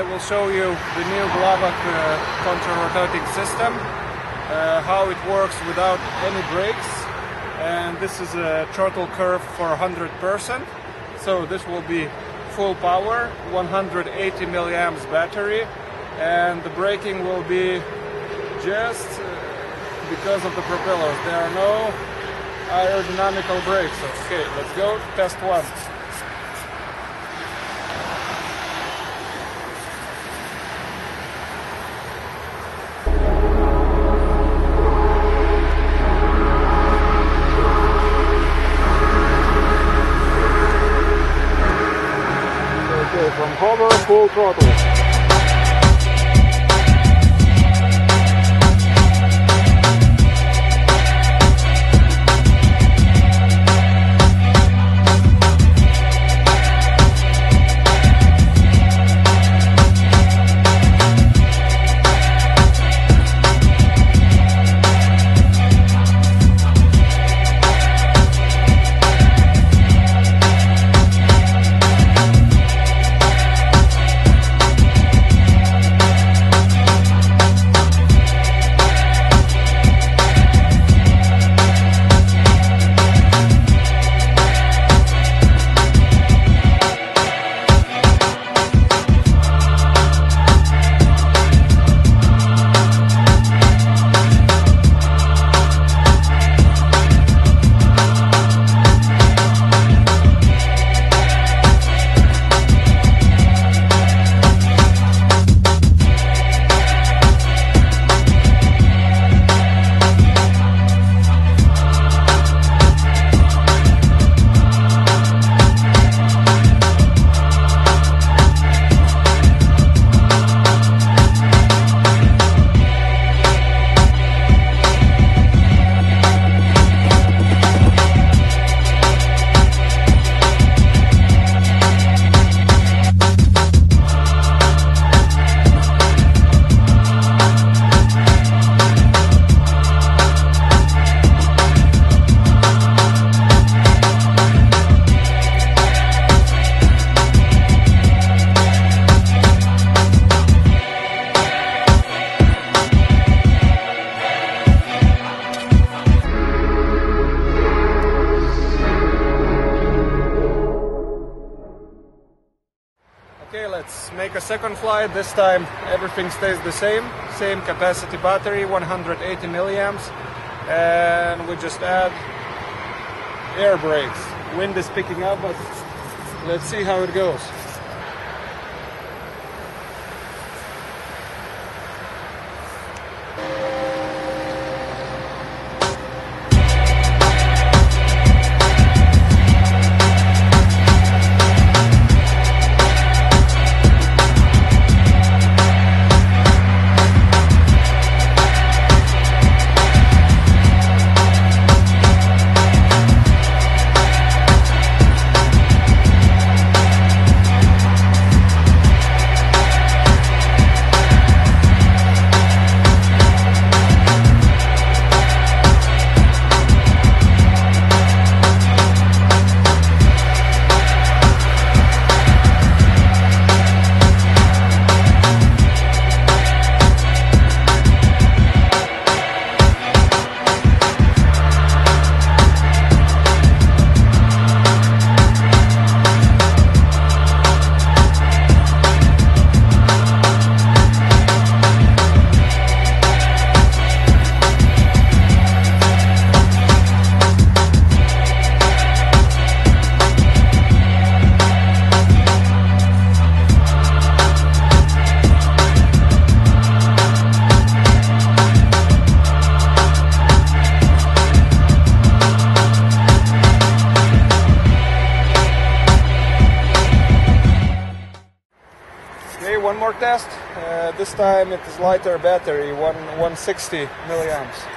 will show you the new Glavak uh, counter-rotating system, uh, how it works without any brakes. And this is a throttle curve for 100%. So this will be full power, 180 milliamps battery, and the braking will be just uh, because of the propellers. There are no aerodynamical brakes. Okay, let's go. Test one. Full throttle. A second flight. This time everything stays the same. Same capacity battery, 180 milliamps. And we just add air brakes. Wind is picking up, but let's see how it goes. Test. Uh, this time it is lighter battery, one 160 milliamps.